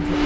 schedule.